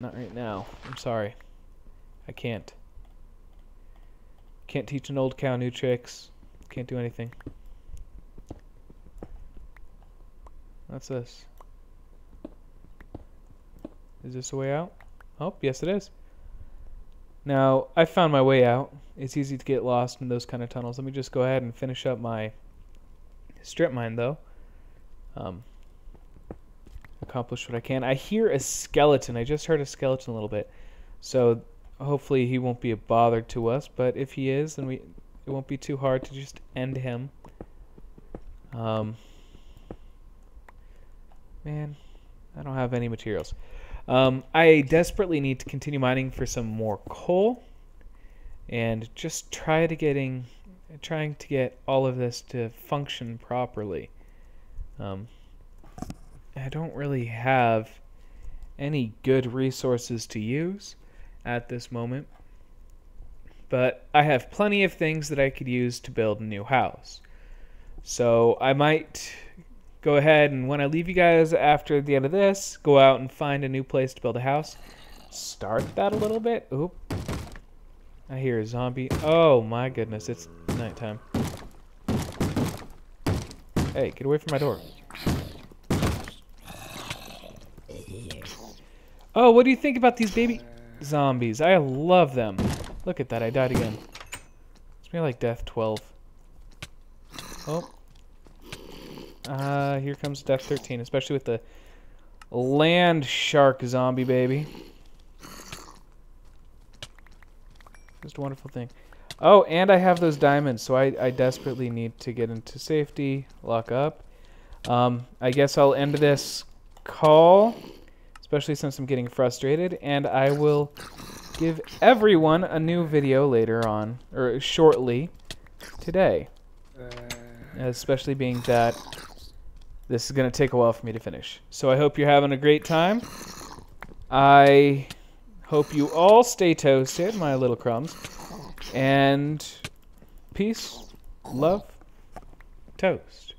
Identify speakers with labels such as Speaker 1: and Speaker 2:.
Speaker 1: Not right now. I'm sorry. I can't. Can't teach an old cow new tricks. Can't do anything. What's this? Is this a way out? Oh, yes it is. Now, I found my way out. It's easy to get lost in those kind of tunnels. Let me just go ahead and finish up my strip mine, though. Um, accomplish what I can. I hear a skeleton. I just heard a skeleton a little bit. So hopefully he won't be a bother to us, but if he is, then we it won't be too hard to just end him. Um, man, I don't have any materials. Um, I desperately need to continue mining for some more coal and just try to getting trying to get all of this to function properly. Um, I don't really have any good resources to use at this moment. But I have plenty of things that I could use to build a new house. So I might go ahead and when I leave you guys after the end of this, go out and find a new place to build a house. Start that a little bit. Oop. I hear a zombie. Oh my goodness, it's nighttime. Hey, get away from my door. Oh, what do you think about these baby zombies? I love them. Look at that, I died again. It's me like death 12. Oh. Uh, here comes death 13, especially with the land shark zombie baby. Just a wonderful thing. Oh, and I have those diamonds, so I, I desperately need to get into safety, lock up. Um, I guess I'll end this call especially since I'm getting frustrated, and I will give everyone a new video later on, or shortly today. Uh. Especially being that this is going to take a while for me to finish. So I hope you're having a great time. I hope you all stay toasted, my little crumbs. And peace, love, toast.